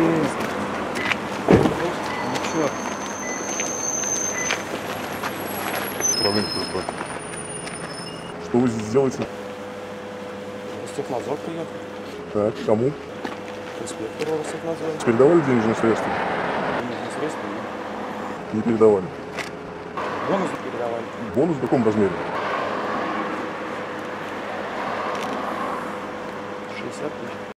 есть. Ничего. Управление службы. Что вы здесь делаете? Ростехнадзор приехал. Так, кому? Инспектору Ростехнадзора. Передавали денежные средства? Денежные средства. нет. Не передавали. Бонус передавали. Бонус в каком размере? 60 тысяч.